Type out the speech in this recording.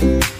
Bye.